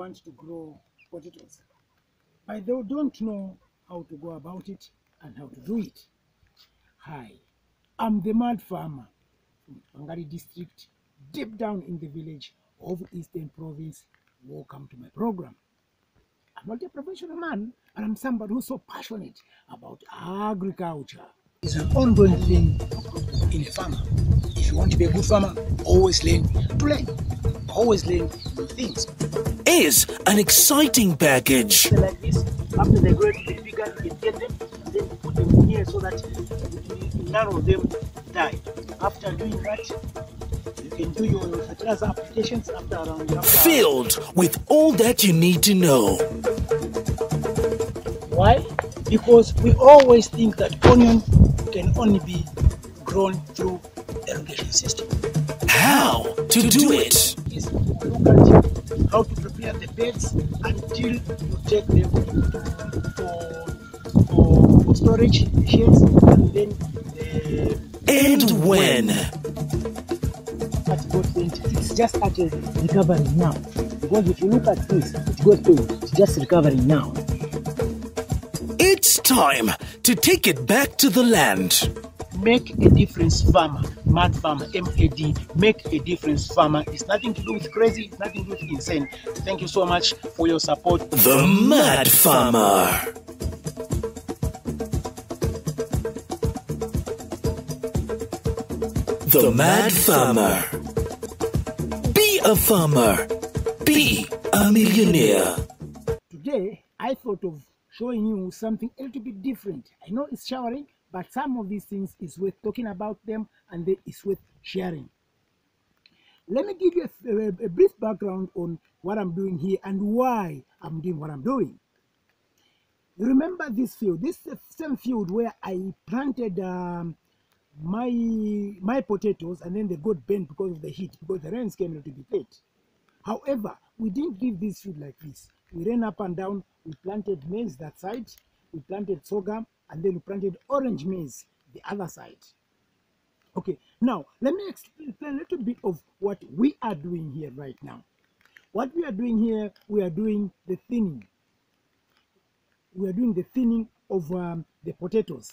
want to grow potatoes, but they don't know how to go about it and how to do it. Hi, I'm the mad farmer from Pangari district, deep down in the village of Eastern Province. Welcome to my program. I'm not a professional man, and I'm somebody who's so passionate about agriculture. It's an ongoing thing in a farmer. If you want to be a good farmer, always learn to learn. Always learn new things. Is an exciting package. like this. After they grow to be bigger, you get them then put them here so that none of them die. After doing that, you can do your fertilizer applications after around after Filled with all that you need to know. Why? Because we always think that onion can only be grown through irrigation system. How to do it. Is look at prepare the beds until you take them for, for, for storage sheds and then the And when. at it's just actually recovering now. Because if you look at this, it goes to it's just recovering now. It's time to take it back to the land. Make a difference, farmer. Mad farmer, M-A-D. Make a difference, farmer. It's nothing to do with crazy. It's nothing to do with insane. Thank you so much for your support. The Mad Farmer. The Mad Farmer. Be a farmer. Be a millionaire. Today, I thought of showing you something a little bit different. I know it's showering, but some of these things is worth talking about them and they is worth sharing. Let me give you a, a- a brief background on what I'm doing here and why I'm doing what I'm doing. You remember this field? This same field where I planted um, my my potatoes and then they got bent because of the heat because the rains came a little bit late. However, we didn't leave this field like this. We ran up and down. We planted maize that side. We planted sorghum, and then we planted orange maize the other side. Okay, now let me explain a little bit of what we are doing here right now. What we are doing here, we are doing the thinning. We are doing the thinning of um, the potatoes.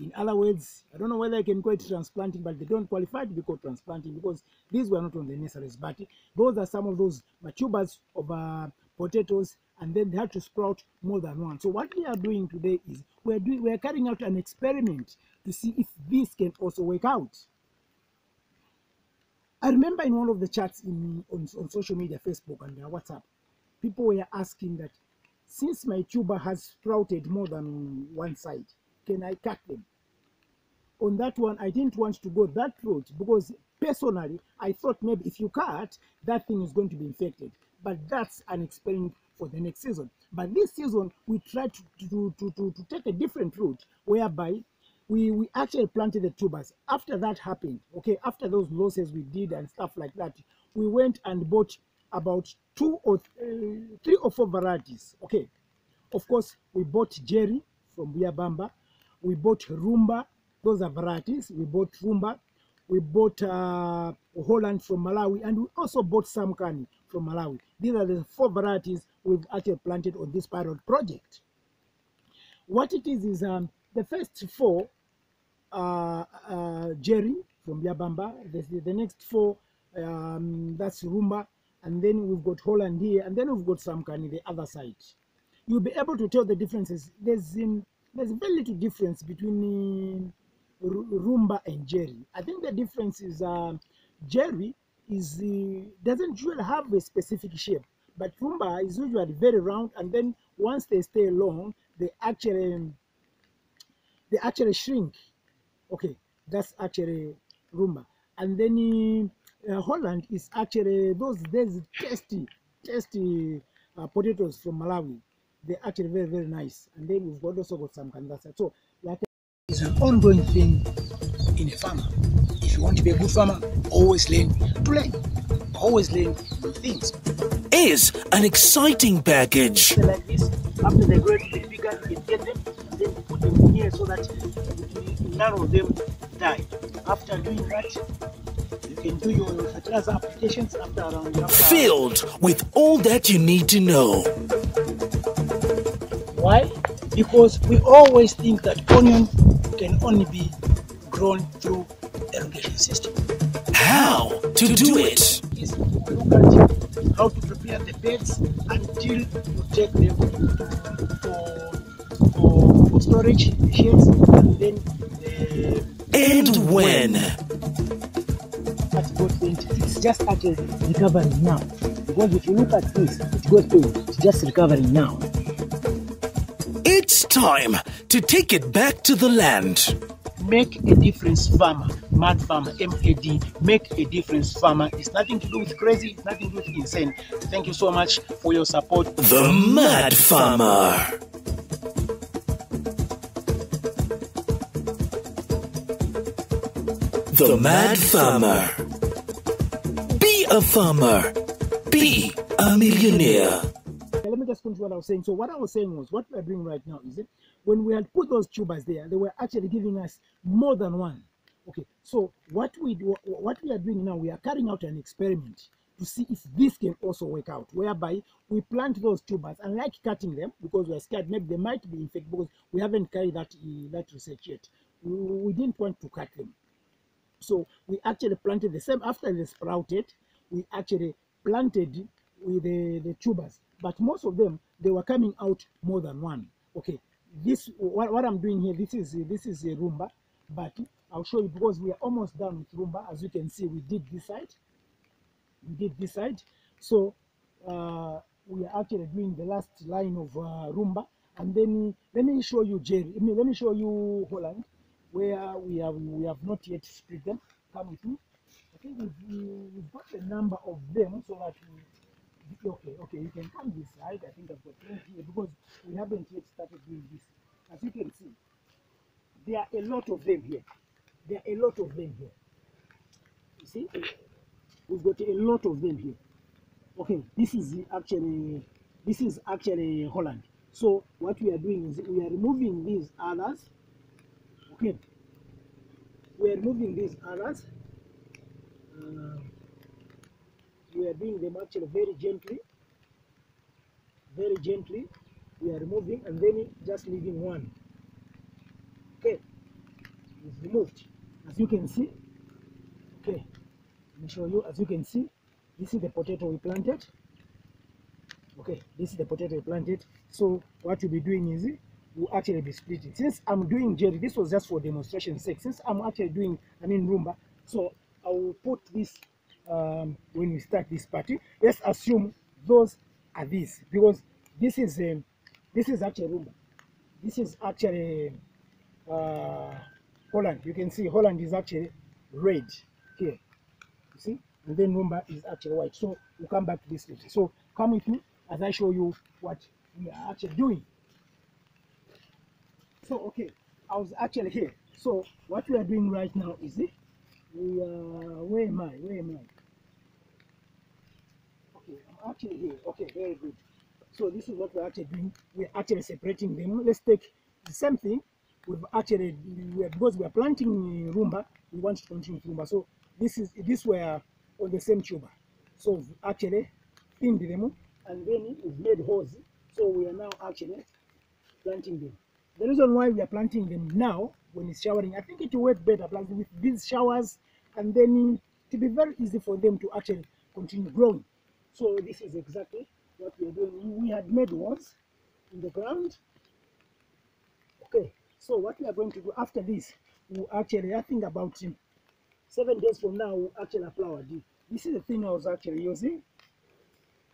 In other words, I don't know whether I can call it transplanting, but they don't qualify to be called transplanting because these were not on the nurseries. But those are some of those matubers of uh, potatoes, and then they had to sprout more than one. So what we are doing today is we're doing we're carrying out an experiment to see if this can also work out. I remember in one of the chats in on, on social media, Facebook and uh, WhatsApp, people were asking that since my tuber has sprouted more than one side, can I cut them? On that one, I didn't want to go that route because personally, I thought maybe if you cut, that thing is going to be infected. But that's an experiment for the next season. But this season, we tried to, to, to, to, to take a different route whereby we, we actually planted the tubers. After that happened, okay, after those losses we did and stuff like that, we went and bought about two or th- uh, three or four varieties. Okay, of course, we bought Jerry from Buyabamba. We bought Rumba. Those are varieties. We bought Rumba. We bought uh, Holland from Malawi. And we also bought Samkani from Malawi. These are the four varieties we've actually planted on this pilot project. What it is is um, the first four uh, uh, Jerry from Yabamba. The, the next four, um, that's Rumba. And then we've got Holland here. And then we've got some Samkani the other side. You'll be able to tell the differences. There's, um, there's very little difference between uh, Rumba and Jerry. I think the difference is um, Jerry is uh, doesn't usually have a specific shape, but Rumba is usually very round. And then once they stay long, they actually they actually shrink. Okay, that's actually Rumba. And then uh, Holland is actually those those tasty, tasty uh, potatoes from Malawi. They're actually very, very nice. And then we've got also got some Kandasa. So like It's an ongoing thing in a farmer. If you want to be a good farmer, always learn to learn. Always learn new things. Is an exciting package. Like this. After they grow to be bigger, you get them, and then put them in here so that none of them die. After doing that, you can do your fertilizer applications after around after Filled with all that you need to know. Why? Because we always think that onion can only be grown through irrigation system. How to do it. Is look at how to prepare the beds until you take them for, for, for storage sheds and then the And when. at God point, it's just actually recovering now. Because if you look at this, it goes point, it's just recovering now. It's time to take it back to the land. Make a difference, farmer. Mad farmer, MAD. Make a difference, farmer. It's nothing to do with crazy. It's nothing to do with insane. Thank you so much for your support. The Mad Farmer. The Mad Farmer. Be a farmer. Be a millionaire. Let me just continue what I was saying. So what I was saying was, what we are doing right now is it when we had put those tubers there, they were actually giving us more than one. Okay, so what we do, what we are doing now, we are carrying out an experiment to see if this can also work out. Whereby we plant those tubers, and like cutting them because we are scared maybe they might be infected because we haven't carried that uh, that research yet. We, we didn't want to cut them. So we actually planted the same after they sprouted. We actually planted with the, the tubers, but most of them they were coming out more than one. Okay, this what, what I'm doing here. This is this is a rumba, but I'll show you because we are almost done with rumba. As you can see, we did this side, we did this side. So uh, we are actually doing the last line of uh, rumba, and then let me show you Jerry. I mean, let me show you Holland, where we have we have not yet split them. Come with me. I think we've, we- we've got a number of them so that we, okay, okay, you can come this side. I think I've got plenty here because we haven't yet started doing this. As you can see, there are a lot of them here. There are a lot of them here. You see, we've got a lot of them here. Okay, this is actually this is actually Holland. So what we are doing is we are removing these others. Okay, we are removing these others. Uh, we are doing them actually very gently, very gently. We are removing and then just leaving one. Okay, it's removed. As you can see, okay, let me show you. As you can see, this is the potato we planted. Okay, this is the potato we planted. So what you'll be doing is we'll actually be splitting. Since I'm doing jelly, this was just for demonstration sake. Since I'm actually doing, I mean rumba, so I will put this um, when we start this party. Let's assume those are these because this is um, this is actually rumba. This is actually uh, Holland. You can see Holland is actually red here. You see, and then rumba is actually white. So we'll come back to this later. So come with me as I show you what we are actually doing. So okay, I was actually here. So what we are doing right now is it? We are where am I? Where am I? Okay, I'm actually here. Okay, very good. So this is what we're actually doing. We're actually separating them. Let's take the same thing. We've actually we are, because we are planting uh, rumba, we want to continue rumba. So this is this were on the same tuber. So we've actually thinned them and then we've made holes. So we are now actually planting them. The reason why we are planting them now when it's showering, I think it will work better planting with these showers and then it will be very easy for them to actually continue growing. So this is exactly what we are doing. We had made ones in the ground. Okay, so what we are going to do after this, we'll actually, I think about um, seven days from now, we'll actually apply our. This is the thing I was actually using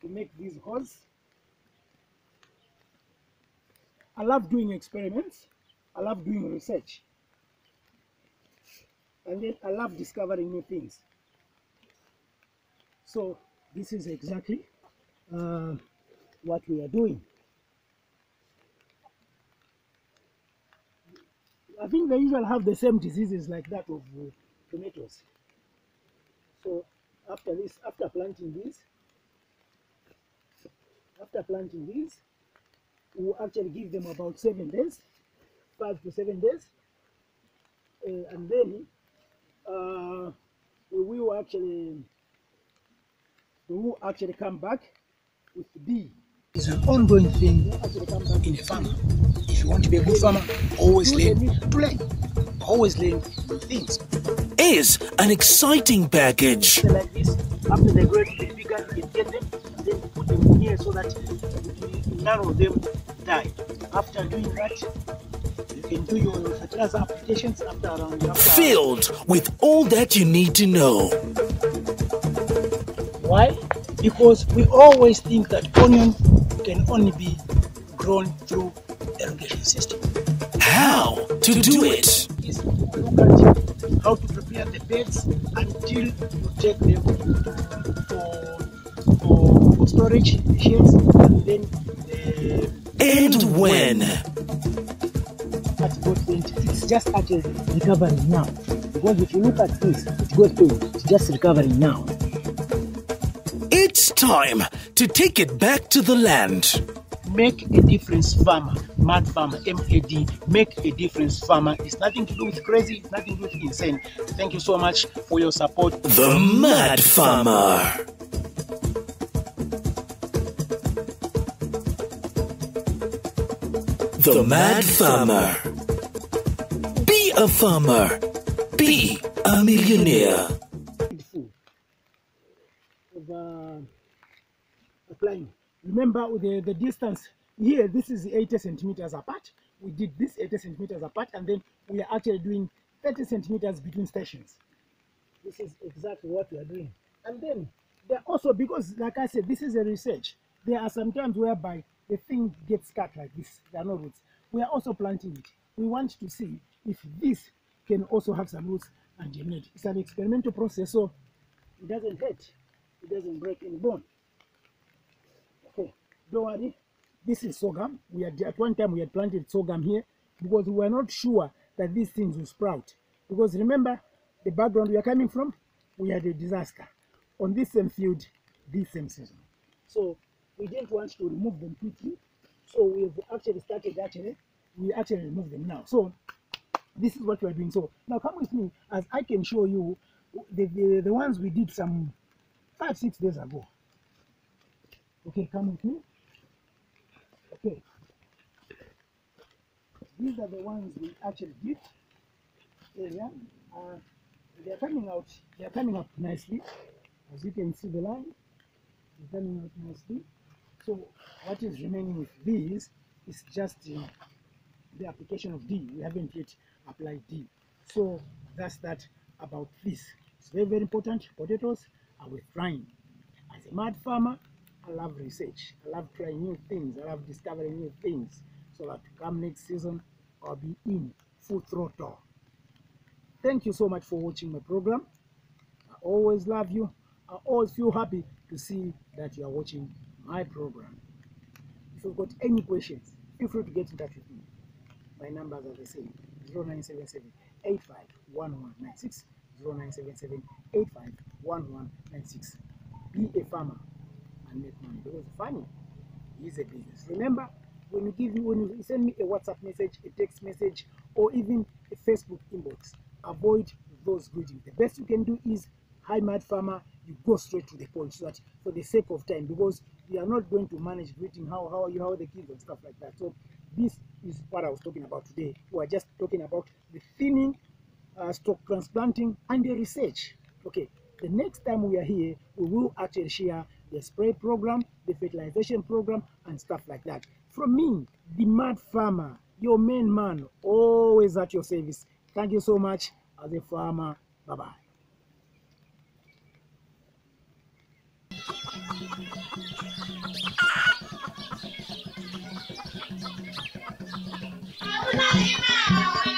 to make these holes. I love doing experiments. I love doing research. And then I love discovering new things. So this is exactly uh, what we are doing. I think they usually have the same diseases like that of uh, tomatoes. So after this, after planting these, after planting these, we will actually give them about seven days, five to seven days, uh, and then uh, we will actually we will actually come back with D. It's an ongoing thing. We'll actually come back in a farmer. If you want to be a good farmer, always learn the- to learn. Always learn things. Is an exciting package. like this. After they grow to be bigger, you get them and then put them here so that it- none of them die. After doing that, you can do your fertilizer applications after around after Filled with all that you need to know. Why? Because we always think that onion can only be grown through irrigation system. How to do it. Is look at how to prepare the beds until you take them for, for, for storage sheds and then the And when. at God point, it's just actually recovering now. Because if you look at this, it goes to it's just recovering now. It's time to take it back to the land. Make a difference, farmer. Mad farmer, M-A-D. Make a difference, farmer. It's nothing to do with crazy. It's nothing to do with insane. Thank you so much for your support. The Mad Farmer. The Mad Farmer. Be a farmer. Be a millionaire. Full of uh, Remember the, the distance here, this is 80 centimeters apart. We did this 80 centimeters apart, and then we are actually doing 30 centimeters between stations. This is exactly what we are doing. And then there also because, like I said, this is a research. There are some times whereby the thing gets cut like this. There are no roots. We are also planting it. We want to see if this can also have some roots and germinate. It's an experimental process, so it doesn't hurt. It doesn't break any bone. Don't worry. This is sorghum. We had at one time we had planted sorghum here because we were not sure that these things will sprout. Because remember the background we are coming from, we had a disaster on this same field, this same season. So we didn't want to remove them quickly. So we've actually started actually, we actually remove them now. So this is what we are doing. So now come with me as I can show you the, the, the ones we did some five, six days ago. Okay, come with me. Okay. These are the ones we actually did. Uh, they are coming out. They are coming up nicely. As you can see, the line is coming out nicely. So what is remaining with these is just uh, the application of D. We haven't yet applied D. So that's that about this. It's very, very important. Potatoes are with trying. As a mad farmer, I love research. I love trying new things. I love discovering new things. So that come next season, I'll be in full throttle. Thank you so much for watching my program. I always love you. I always feel happy to see that you are watching my program. If you've got any questions, feel free to get in touch with me. My numbers are the same 0977 851196, 0977 851196. Be a farmer and make money because farming is a business. Remember, when you give you when you send me a WhatsApp message, a text message, or even a Facebook inbox, avoid those greetings. The best you can do is hi mad farmer, you go straight to the point so that for the sake of time, because we are not going to manage greeting how how are you, how are the kids and stuff like that. So this is what I was talking about today. We are just talking about the thinning, uh, stock transplanting, and the research. Okay, the next time we are here, we will actually share the spray program, the fertilization program, and stuff like that. From me, the mad farmer, your main man, always at your service. Thank you so much as a farmer. Bye bye. Una